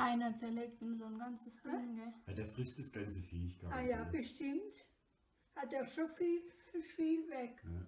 Einer zerlegt ihm so ein ganzes Ding, gell? Ja, der frisst das ganze Viech, Ah ja, bestimmt. Hat er schon viel, viel weg. Ja.